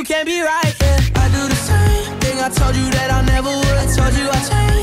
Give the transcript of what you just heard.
you can't be right, yeah.